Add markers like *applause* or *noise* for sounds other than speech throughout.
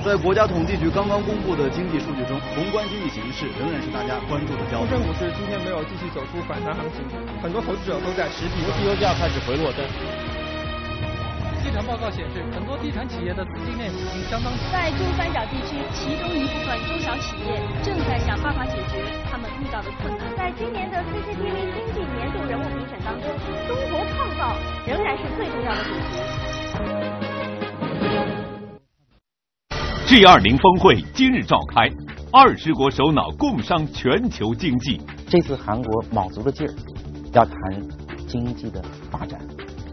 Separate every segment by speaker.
Speaker 1: 在国家统计局刚刚公布的经济数据中，宏观经济形势仍然是大家关注的焦点。
Speaker 2: 沪深股市今天没有继续走出反弹行情，很多投资者都在实体。
Speaker 3: 国际油价开始回落，但
Speaker 4: 地产报告显示，很多地产企业的资金链已经相当。
Speaker 5: 在珠三角地区，其中一部分中小企业正在想办法解决他们遇到的困难。在今年的 CCTV 经济年度人物评选当中，中国创造仍然是最重要的主题。
Speaker 6: G 二零峰会今日召开，二十国首脑共商全球经济。
Speaker 7: 这次韩国卯足了劲儿，要谈经济的发展。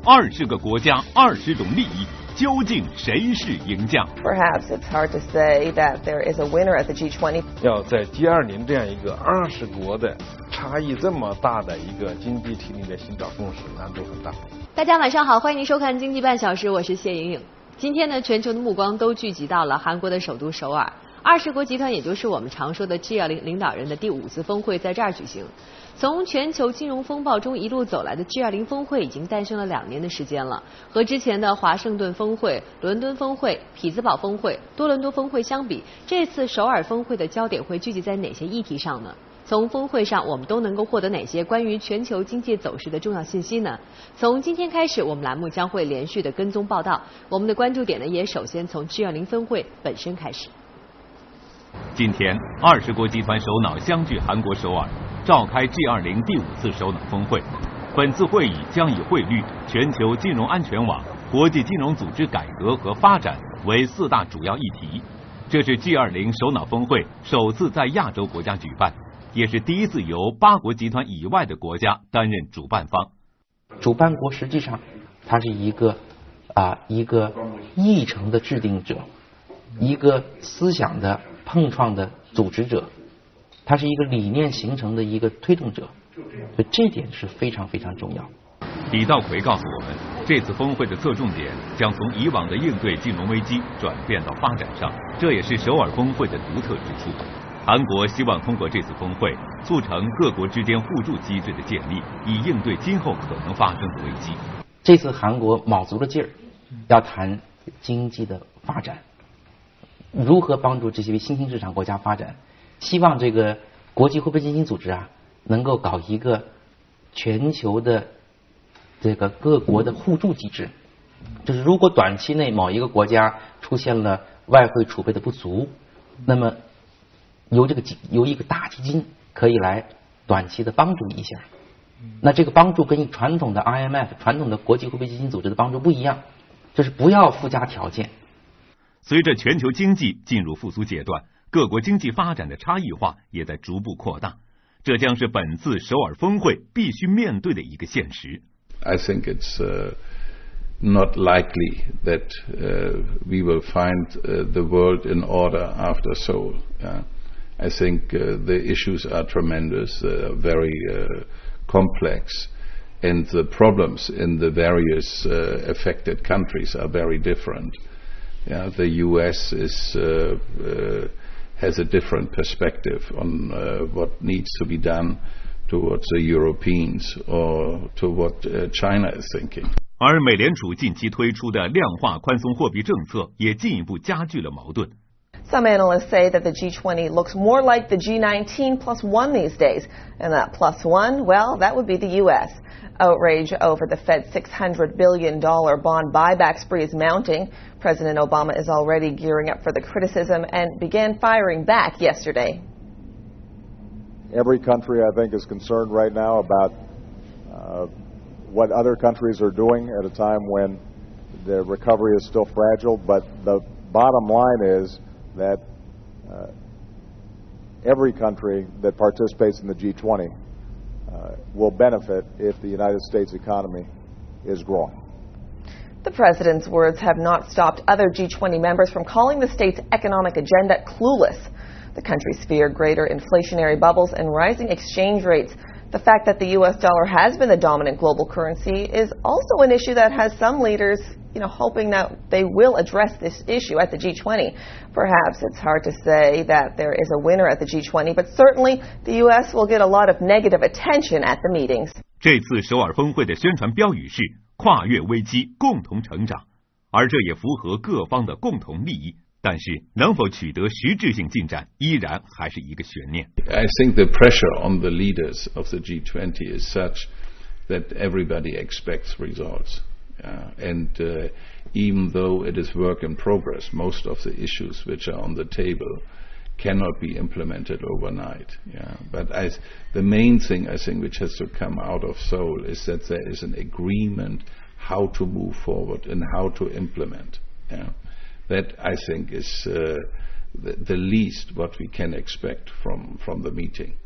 Speaker 6: 二十个国家，二十种利益，究竟谁是赢家
Speaker 8: ？Perhaps it's hard to say that there is a winner at the G20。
Speaker 9: 要在 G 二零这样一个二十国的差异这么大的一个经济体里面寻找共识，难度很大。
Speaker 10: 大家晚上好，欢迎您收看经济半小时，我是谢莹莹。今天呢，全球的目光都聚集到了韩国的首都首尔。二十国集团，也就是我们常说的 G20 领导人的第五次峰会，在这儿举行。从全球金融风暴中一路走来的 G20 峰会，已经诞生了两年的时间了。和之前的华盛顿峰会、伦敦峰会、匹兹堡峰会、多伦多峰会相比，这次首尔峰会的焦点会聚集在哪些议题上呢？从峰会上，我们都能够获得哪些关于全球经济走势的重要信息呢？从今天开始，我们栏目将会连续的跟踪报道。我们的关注点呢，也首先从 G20 峰会本身开始。
Speaker 6: 今天，二十国集团首脑相聚韩国首尔，召开 G20 第五次首脑峰会。本次会议将以汇率、全球金融安全网、国际金融组织改革和发展为四大主要议题。这是 G20 首脑峰会首次在亚洲国家举办。也是第一次由八国集团以外的国家担任主办方。
Speaker 7: 主办国实际上，它是一个啊一个议程的制定者，一个思想的碰撞的组织者，它是一个理念形成的一个推动者，所以这点是非常非常重要。
Speaker 6: 李道奎告诉我们，这次峰会的侧重点将从以往的应对金融危机转变到发展上，这也是首尔峰会的独特之处。韩国希望通过这次峰会，促成各国之间互助机制的建立，以应对今后可能发生的危机。
Speaker 7: 这次韩国卯足了劲儿，要谈经济的发展，如何帮助这些新兴市场国家发展？希望这个国际货币基金组织啊，能够搞一个全球的这个各国的互助机制。就是如果短期内某一个国家出现了外汇储备的不足，那么由这个基由一个大基金可以来短期的帮助一下，那这个帮助跟传统的 IMF 传统的国际货币基金组织的帮助不一样，就是不要附加条件。
Speaker 6: 随着全球经济进入复苏阶段，各国经济发展的差异化也在逐步扩大，这将是本次首尔峰会必须面对的一个现实。
Speaker 11: I think it's not likely that we will find the world in order after Seoul. I think uh, the issues are tremendous, uh, very uh, complex, and the problems in the various affected countries are very different. Yeah, the U.S. is has a different perspective on what needs to be done towards the Europeans or to what China is thinking.
Speaker 6: 而美联储近期推出的量化宽松货币政策也进一步加剧了矛盾。
Speaker 8: Some analysts say that the G20 looks more like the G19 plus one these days. And that plus one, well, that would be the U.S. Outrage over the Fed's $600 billion bond buyback spree is mounting. President Obama is already gearing up for the criticism and began firing back yesterday.
Speaker 12: Every country, I think, is concerned right now about uh, what other countries are doing at a time when the recovery is still fragile. But the bottom line is that uh, every country that participates in the G20 uh, will benefit if the United States economy is growing.
Speaker 8: The president's words have not stopped other G20 members from calling the state's economic agenda clueless. The countries fear greater inflationary bubbles and rising exchange rates. The fact that the U.S. dollar has been the dominant global currency is also an issue that has some leaders you know, hoping that they will address this issue at the G20. Perhaps it's hard to say that there is a winner at the G20, but certainly the U.S. will get a lot of negative attention at the meetings.
Speaker 6: 这次首尔峰会的宣传标语是“跨越危机，共同成长”，而这也符合各方的共同利益， 但是能否取得实质性进展，依然还是一个悬念。
Speaker 11: I think the pressure on the leaders of the G20 is such that everybody expects results. Uh, and uh, even though it is work in progress, most of the issues which are on the table cannot be implemented overnight. Yeah. But I, the main thing I think which has to come out of Seoul is that there is an agreement how to move forward and how to implement. Yeah. That I think is uh, the, the least what we can expect from, from the meeting.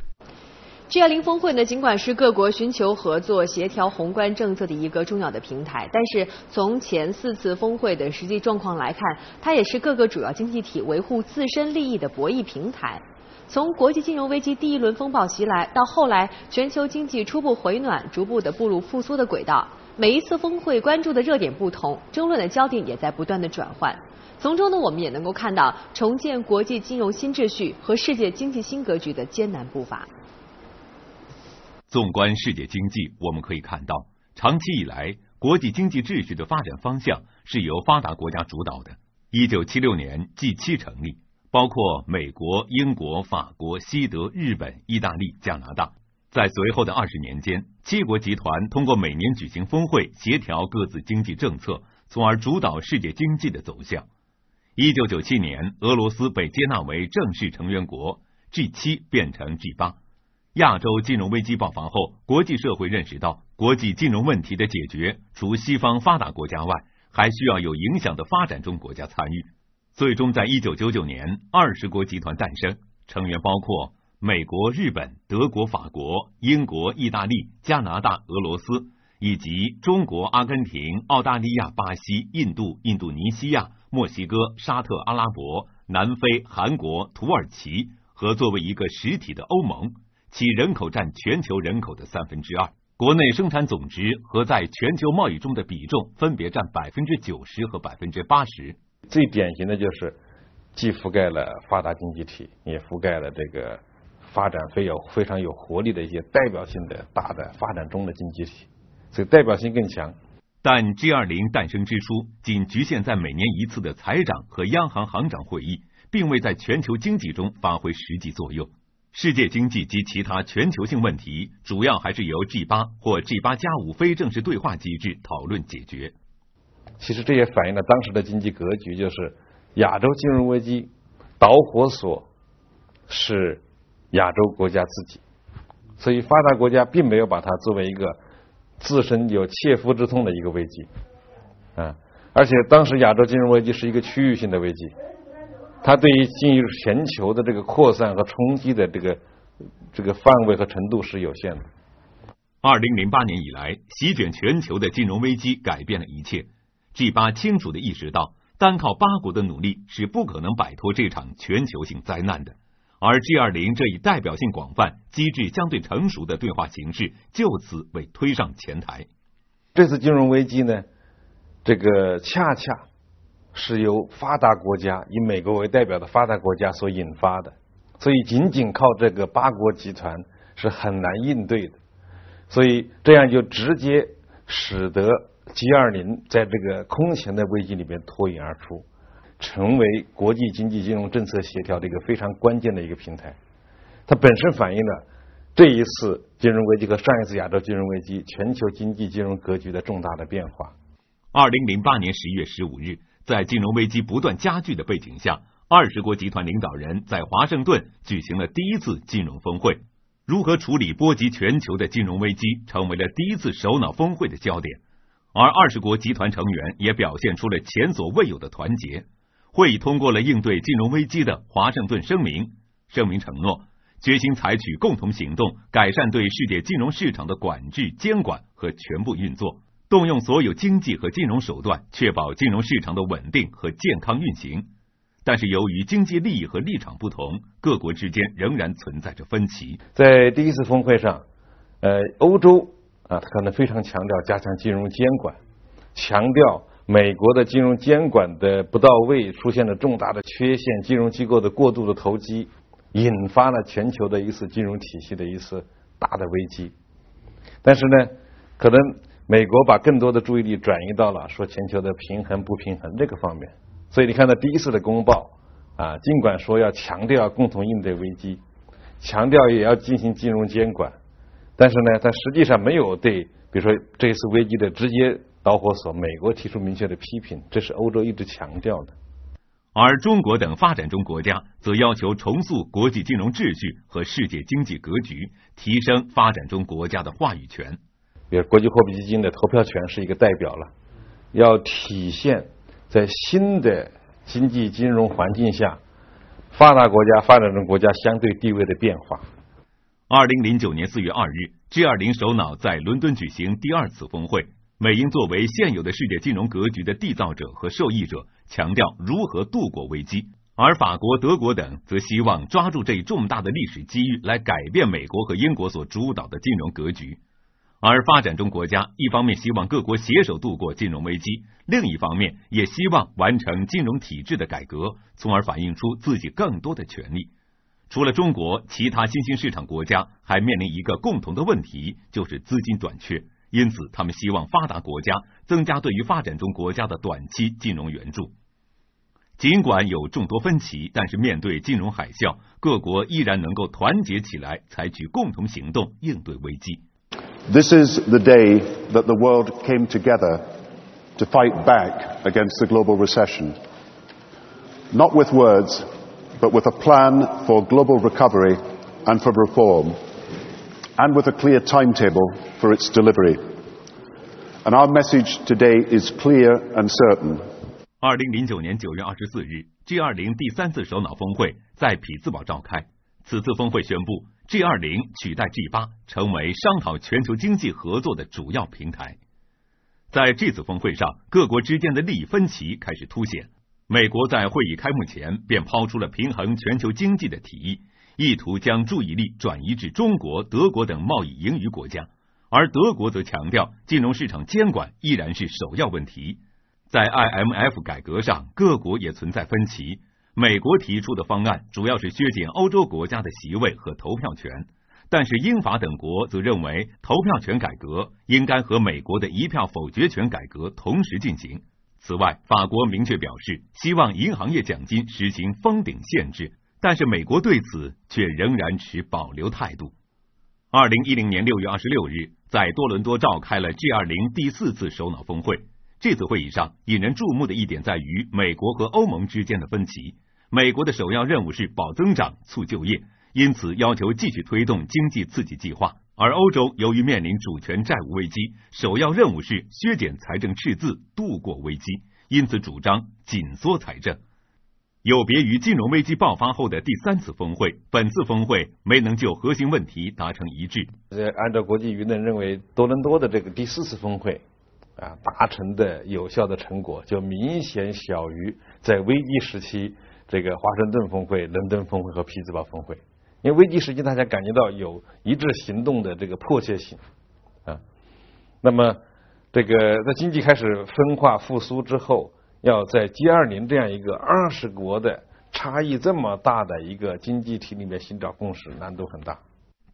Speaker 10: G20 峰会呢，尽管是各国寻求合作、协调宏观政策的一个重要的平台，但是从前四次峰会的实际状况来看，它也是各个主要经济体维护自身利益的博弈平台。从国际金融危机第一轮风暴袭来，到后来全球经济初步回暖，逐步的步入复苏的轨道，每一次峰会关注的热点不同，争论的焦点也在不断的转换。从中呢，我们也能够看到重建国际金融新秩序和世界经济新格局的艰难步伐。
Speaker 6: 纵观世界经济，我们可以看到，长期以来，国际经济秩序的发展方向是由发达国家主导的。一九七六年，G7 成立，包括美国、英国、法国、西德、日本、意大利、加拿大。在随后的二十年间，七国集团通过每年举行峰会，协调各自经济政策，从而主导世界经济的走向。一九九七年，俄罗斯被接纳为正式成员国，G7 变成 G8。亚洲金融危机爆发后，国际社会认识到，国际金融问题的解决，除西方发达国家外，还需要有影响的发展中国家参与。最终，在一九九九年，二十国集团诞生，成员包括美国、日本、德国、法国、英国、意大利、加拿大、俄罗斯，以及中国、阿根廷、澳大利亚、巴西、印度、印度尼西亚、墨西哥、沙特阿拉伯、南非、韩国、土耳其和作为一个实体的欧盟。其人口占全球人口的三分之二，国内生产总值和在全球贸易中的比重分别占百分之九十和百分之八十。
Speaker 9: 最典型的就是，既覆盖了发达经济体，也覆盖了这个发展非有非常有活力的一些代表性的大的发展中的经济体，所以代表性更强。
Speaker 6: 但 G 二零诞生之初，仅局限在每年一次的财长和央行行长会议，并未在全球经济中发挥实际作用。世界经济及其他全球性问题，主要还是由 G 八或 G 八加五非正式对话机制讨论解决。
Speaker 9: 其实这也反映了当时的经济格局，就是亚洲金融危机导火索是亚洲国家自己，所以发达国家并没有把它作为一个自身有切肤之痛的一个危机啊，而且当时亚洲金融危机是一个区域性的危机。它对于进入全球的这个扩散和冲击的这个这个范围和程度是有限的。
Speaker 6: 二零零八年以来，席卷全球的金融危机改变了一切。G 八清楚的意识到，单靠八国的努力是不可能摆脱这场全球性灾难的。而 G 二零这一代表性广泛、机制相对成熟的对话形式，就此被推上前台。
Speaker 9: 这次金融危机呢，这个恰恰。是由发达国家以美国为代表的发达国家所引发的，所以仅仅靠这个八国集团是很难应对的，所以这样就直接使得 G20 在这个空前的危机里边脱颖而出，成为国际经济金融政策协调的一个非常关键的一个平台。它本身反映了这一次金融危机和上一次亚洲金融危机全球经济金融格局的重大的变化。
Speaker 6: 二零零八年十一月十五日。在金融危机不断加剧的背景下，二十国集团领导人在华盛顿举行了第一次金融峰会。如何处理波及全球的金融危机，成为了第一次首脑峰会的焦点。而二十国集团成员也表现出了前所未有的团结。会议通过了应对金融危机的华盛顿声明，声明承诺决心采取共同行动，改善对世界金融市场的管制、监管和全部运作。动用所有经济和金融手段，确保金融市场的稳定和健康运行。但是，由于经济利益和立场不同，各国之间仍然存在着分歧。
Speaker 9: 在第一次峰会上，呃，欧洲啊，他可能非常强调加强金融监管，强调美国的金融监管的不到位，出现了重大的缺陷，金融机构的过度的投机，引发了全球的一次金融体系的一次大的危机。但是呢，可能。美国把更多的注意力转移到了说全球的平衡不平衡这个方面，所以你看到第一次的公报啊，尽管说要强调共同应对危机，强调也要进行金融监管，但是呢，它实际上没有对，比如说这次危机的直接导火索，美国提出明确的批评，这是欧洲一直强调的。
Speaker 6: 而中国等发展中国家则要求重塑国际金融秩序和世界经济格局，提升发展中国家的话语权。
Speaker 9: 比如国际货币基金的投票权是一个代表了，要体现在新的经济金融环境下，发达国家、发展中国家相对地位的变化。
Speaker 6: 二零零九年四月二日，G 二零首脑在伦敦举行第二次峰会。美英作为现有的世界金融格局的缔造者和受益者，强调如何度过危机；而法国、德国等则希望抓住这一重大的历史机遇，来改变美国和英国所主导的金融格局。而发展中国家一方面希望各国携手度过金融危机，另一方面也希望完成金融体制的改革，从而反映出自己更多的权利。除了中国，其他新兴市场国家还面临一个共同的问题，就是资金短缺。因此，他们希望发达国家增加对于发展中国家的短期金融援助。尽管有众多分歧，但是面对金融海啸，各国依然能够团结起来，采取共同行动应对危机。
Speaker 3: This is the day that the world came together to fight back against the global recession. Not with words, but with a plan for global recovery and for reform. and with a clear timetable for its delivery. And our message today is clear and certain.
Speaker 6: 二零零九年九月二十四日，G 二零第三次首脑峰会在匹兹堡召开。此次峰会宣布 ，G 二零取代 G 八，成为商讨全球经济合作的主要平台。在这次峰会上，各国之间的利益分歧开始凸显。美国在会议开幕前便抛出了平衡全球经济的提议。意图将注意力转移至中国、德国等贸易盈余国家，而德国则强调金融市场监管依然是首要问题。在 IMF 改革上，各国也存在分歧。美国提出的方案主要是削减欧洲国家的席位和投票权，但是英法等国则认为投票权改革应该和美国的一票否决权改革同时进行。此外，法国明确表示希望银行业奖金实行封顶限制。但是美国对此却仍然持保留态度。二零一零年六月二十六日，在多伦多召开了 G 二零第四次首脑峰会。这次会议上引人注目的一点在于美国和欧盟之间的分歧。美国的首要任务是保增长、促就业，因此要求继续推动经济刺激计划；而欧洲由于面临主权债务危机，首要任务是削减财政赤字、度过危机，因此主张紧缩财政。有别于金融危机爆发后的第三次峰会，本次峰会没能就核心问题达成一致。
Speaker 9: 呃，按照国际舆论认为，多伦多的这个第四次峰会啊达成的有效的成果，就明显小于在危机时期这个华盛顿峰会、伦敦峰会和匹兹堡峰会。因为危机时期大家感觉到有一致行动的这个迫切性啊。那么，这个在经济开始分化复苏之后。要在 G 二零这样一个二十国的差异这么大的一个经济体里面寻找共识，难度很大。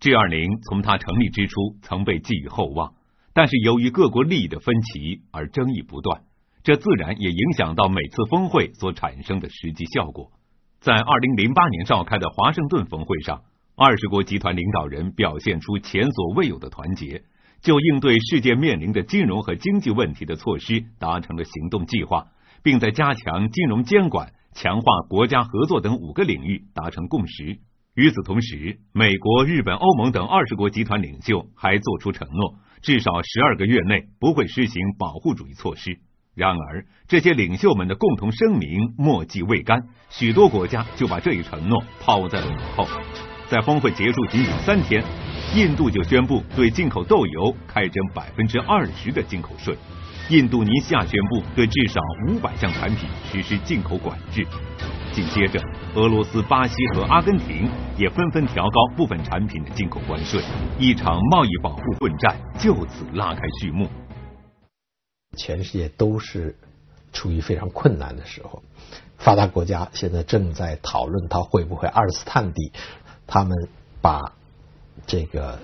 Speaker 6: G 二零从它成立之初曾被寄予厚望，但是由于各国利益的分歧而争议不断，这自然也影响到每次峰会所产生的实际效果。在二零零八年召开的华盛顿峰会上，二十国集团领导人表现出前所未有的团结，就应对世界面临的金融和经济问题的措施达成了行动计划。并在加强金融监管、强化国家合作等五个领域达成共识。与此同时，美国、日本、欧盟等二十国集团领袖还作出承诺，至少十二个月内不会实行保护主义措施。然而，这些领袖们的共同声明墨迹未干，许多国家就把这一承诺抛在了脑后。在峰会结束仅仅三天，印度就宣布对进口豆油开征百分之二十的进口税。印度尼西亚宣布对至少五百项产品实施进口管制，紧接着，俄罗斯、巴西和阿根廷也纷纷调高部分产品的进口关税，一场贸易保护混战就此拉开序幕。
Speaker 13: 全世界都是处于非常困难的时候，发达国家现在正在讨论它会不会二次探底，他们把这个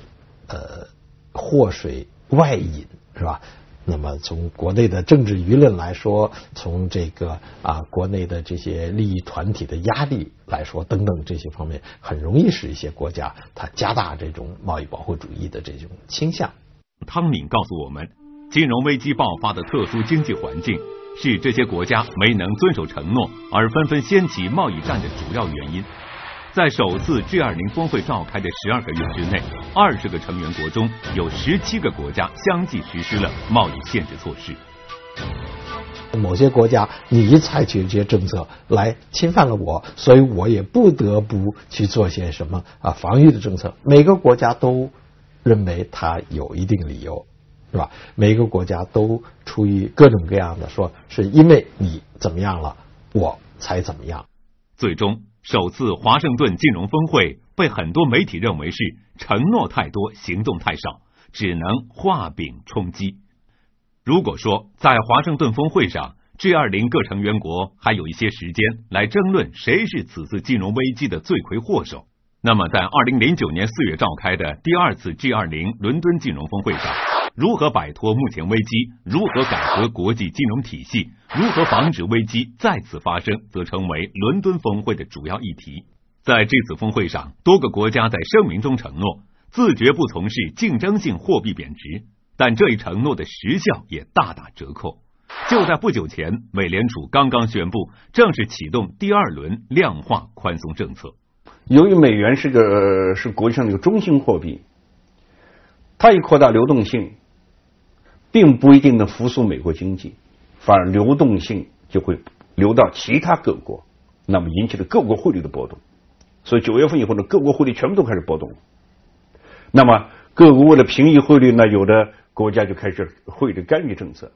Speaker 13: 呃祸水外引是吧？那么从国内的政治舆论来说，从这个啊国内的这些利益团体的压力来说，等等这些方面，很容易使一些国家它加大这种贸易保护主义的这种倾向。
Speaker 6: 汤敏告诉我们，金融危机爆发的特殊经济环境是这些国家没能遵守承诺而纷纷掀起贸易战的主要原因。在首次 G20 峰会召开的十二个月之内，二十个成员国中有十七个国家相继实施了贸易限制措施。
Speaker 13: 某些国家，你采取这些政策来侵犯了我，所以我也不得不去做些什么啊防御的政策。每个国家都认为它有一定理由，是吧？每个国家都出于各种各样的说，是因为你怎么样了，我才怎么样。
Speaker 6: 最终。首次华盛顿金融峰会被很多媒体认为是承诺太多，行动太少，只能画饼充饥。如果说在华盛顿峰会上，G20 各成员国还有一些时间来争论谁是此次金融危机的罪魁祸首，那么在2009年4月召开的第二次 G20 伦敦金融峰会上。如何摆脱目前危机？如何改革国际金融体系？如何防止危机再次发生？则成为伦敦峰会的主要议题。在这次峰会上，多个国家在声明中承诺自觉不从事竞争性货币贬值，但这一承诺的时效也大打折扣。就在不久前，美联储刚刚宣布正式启动第二轮量化宽松政策。
Speaker 14: 由于美元是个是国际上的一个中心货币，它一扩大流动性。并不一定能复苏美国经济，反而流动性就会流到其他各国，那么引起了各国汇率的波动。所以九月份以后呢，各国汇率全部都开始波动。那么各国为了平抑汇率呢，有的国家就开始汇率干预政策。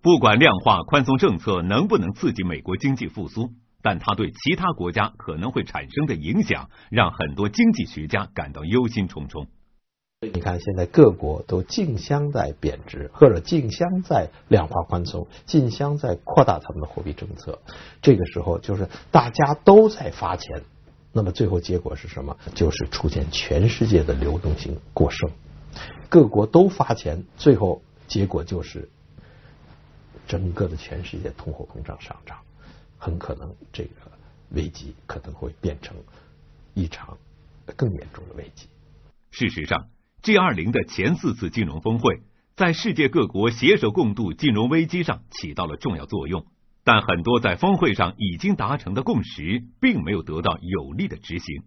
Speaker 6: 不管量化宽松政策能不能刺激美国经济复苏，但它对其他国家可能会产生的影响，让很多经济学家感到忧心忡忡。
Speaker 13: 你看，现在各国都竞相在贬值，或者竞相在量化宽松，竞相在扩大他们的货币政策。这个时候，就是大家都在发钱，那么最后结果是什么？就是出现全世界的流动性过剩，各国都发钱，最后结果就是整个的全世界通货膨胀上涨，很可能这个危机可能会变成一场更严重的危机。
Speaker 6: 事实上。G20 的前四次金融峰会，在世界各国携手共度金融危机上起到了重要作用，但很多在峰会上已经达成的共识，并没有得到有力的执行。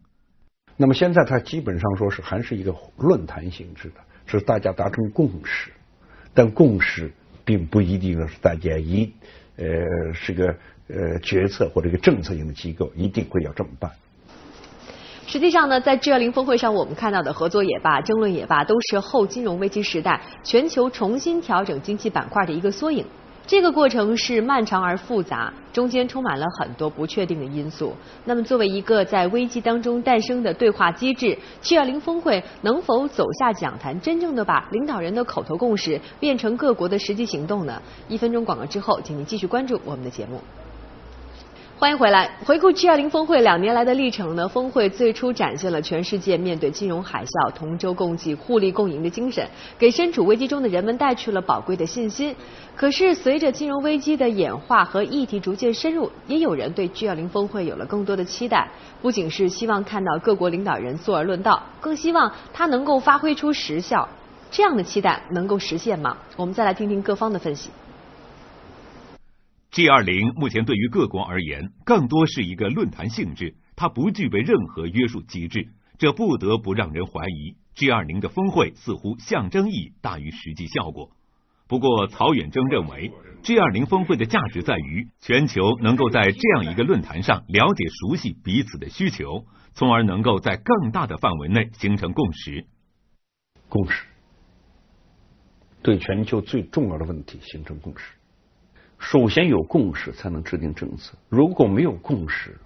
Speaker 14: 那么现在它基本上说是还是一个论坛性质的，是大家达成共识，但共识并不一定是大家一呃是个呃决策或者一个政策性的机构一定会要这么办。
Speaker 10: 实际上呢，在 G20 峰会上，我们看到的合作也罢，争论也罢，都是后金融危机时代全球重新调整经济板块的一个缩影。这个过程是漫长而复杂，中间充满了很多不确定的因素。那么，作为一个在危机当中诞生的对话机制，G20 峰会能否走下讲坛，真正的把领导人的口头共识变成各国的实际行动呢？一分钟广告之后，请您继续关注我们的节目。欢迎回来。回顾 G20 峰会两年来的历程呢，峰会最初展现了全世界面对金融海啸同舟共济、互利共赢的精神，给身处危机中的人们带去了宝贵的信心。可是，随着金融危机的演化和议题逐渐深入，也有人对 G20 峰会有了更多的期待。不仅是希望看到各国领导人坐而论道，更希望它能够发挥出实效。这样的期待能够实现吗？我们再来听听各方的分析。
Speaker 6: G20 目前对于各国而言，更多是一个论坛性质，它不具备任何约束机制，这不得不让人怀疑 G20 的峰会似乎象征意义大于实际效果。不过，曹远征认为，G20 峰会的价值在于全球能够在这样一个论坛上了解、熟悉彼此的需求，从而能够在更大的范围内形成共识。
Speaker 14: 共识对全球最重要的问题形成共识。首先有共识才能制定政策，如果没有共识，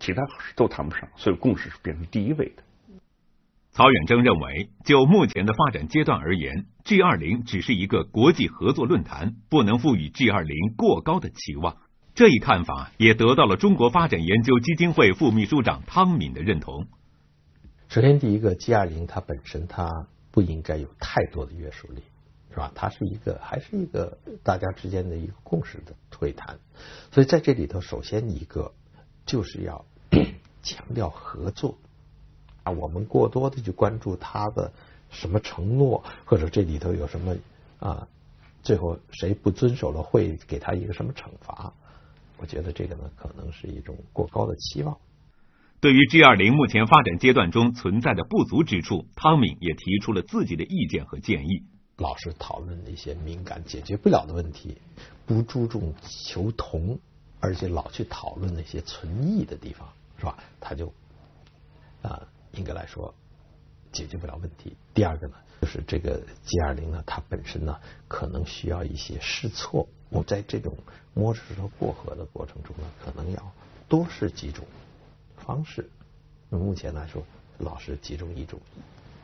Speaker 14: 其他都谈不上。所以共识是变成第一位的。
Speaker 6: 曹远征认为，就目前的发展阶段而言，G 二零只是一个国际合作论坛，不能赋予 G 二零过高的期望。这一看法也得到了中国发展研究基金会副秘书长汤敏的认同。
Speaker 13: 首先，第一个 G 二零它本身它不应该有太多的约束力。是吧？它是一个还是一个大家之间的一个共识的会谈，所以在这里头，首先一个就是要 *coughs* 强调合作啊，我们过多的去关注他的什么承诺，或者这里头有什么啊，最后谁不遵守了会给他一个什么惩罚？我觉得这个呢，可能是一种过高的期望。
Speaker 6: 对于 G 二零目前发展阶段中存在的不足之处，汤敏也提出了自己的意见和建议。
Speaker 13: 老是讨论那些敏感、解决不了的问题，不注重求同，而且老去讨论那些存异的地方，是吧？他就啊，应该来说解决不了问题。第二个呢，*laughs* 就是这个 G 二零呢，它本身呢，可能需要一些试错。我在这种摸着石头过河的过程中呢，可能要多试几种。方式，那目前来说，老是集中一种，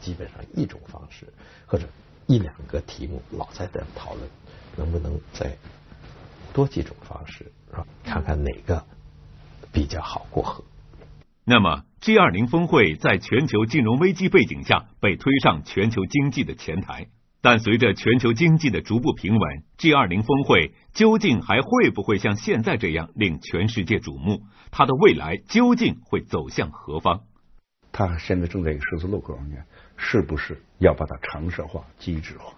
Speaker 13: 基本上一种方式，或者一两个题目，老在这讨论，能不能再多几种方式，是吧？看看哪个比较好过河。
Speaker 6: 那么，G 二零峰会在全球金融危机背景下被推上全球经济的前台，但随着全球经济的逐步平稳，G 二零峰会究竟还会不会像现在这样令全世界瞩目？它的未来究竟会走向何方？
Speaker 14: 它现在正在一个十字路口上面，是不是要把它常设化、机制化？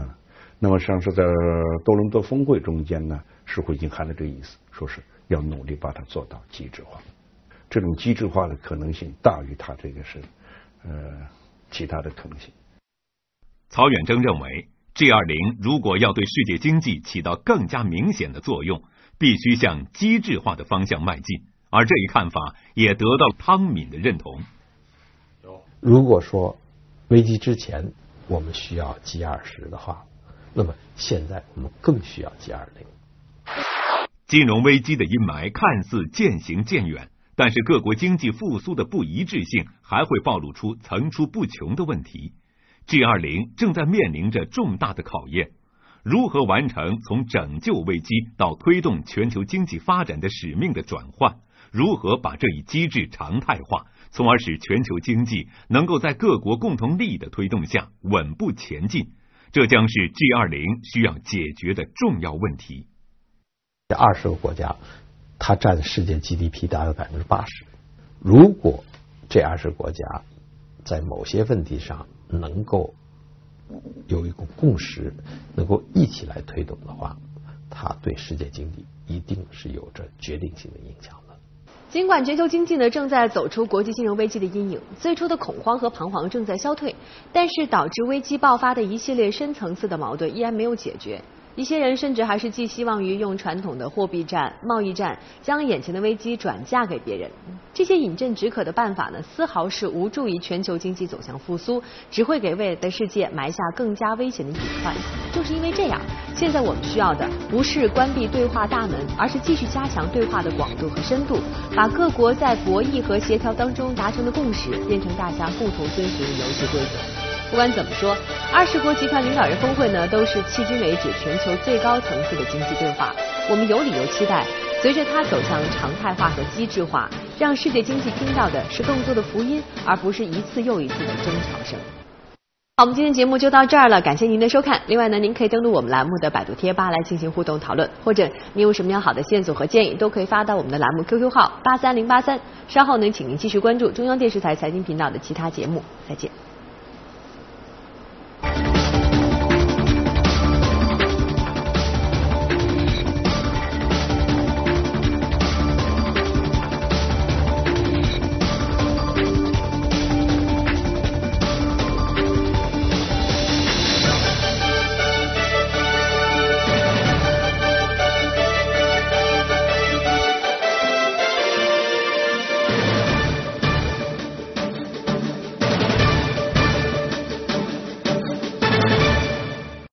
Speaker 14: 啊，那么上次在多伦多峰会中间呢，似乎已经含了这个意思，说是要努力把它做到机制化。这种机制化的可能性大于它这个是呃其他的可能性。
Speaker 6: 曹远征认为，G 二零如果要对世界经济起到更加明显的作用。必须向机制化的方向迈进，而这一看法也得到汤敏的认同。
Speaker 13: 如果说危机之前我们需要 G 二十的话，那么现在我们更需要 G 二零。
Speaker 6: 金融危机的阴霾看似渐行渐远，但是各国经济复苏的不一致性还会暴露出层出不穷的问题。G 二零正在面临着重大的考验。如何完成从拯救危机到推动全球经济发展的使命的转换？如何把这一机制常态化，从而使全球经济能够在各国共同利益的推动下稳步前进？这将是 G 二零需要解决的重要问题。
Speaker 13: 这二十个国家，它占世界 GDP 大约百分之八十。如果这二十个国家在某些问题上能够，有一个共识，能够一起来推动的话，它对世界经济一定是有着决定性的影响。
Speaker 10: 尽管全球经济呢正在走出国际金融危机的阴影，最初的恐慌和彷徨正在消退，但是导致危机爆发的一系列深层次的矛盾依然没有解决。一些人甚至还是寄希望于用传统的货币战、贸易战将眼前的危机转嫁给别人。这些饮鸩止渴的办法呢，丝毫是无助于全球经济走向复苏，只会给未来的世界埋下更加危险的隐患。就是因为这样，现在我们需要的不是关闭对话大门，而是继续加强对话的广度和深度，把各国在博弈和协调当中达成的共识变成大家共同遵循的游戏规则。不管怎么说，二十国集团领导人峰会呢，都是迄今为止全球最高层次的经济对话。我们有理由期待，随着它走向常态化和机制化，让世界经济听到的是更多的福音，而不是一次又一次的争吵声。好，我们今天节目就到这儿了，感谢您的收看。另外呢，您可以登录我们栏目的百度贴吧来进行互动讨论，或者您有什么样好的线索和建议，都可以发到我们的栏目 QQ 号八三零八三。稍后呢，请您继续关注中央电视台财经频道的其他节目。再见。